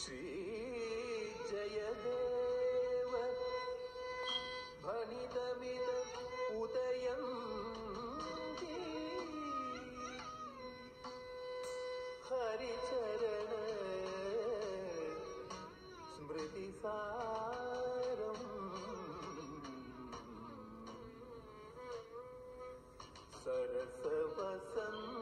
श्रीजयदेव भणितमिद उदयम् Haricharan स्मृतिसारम् सरसवसन्त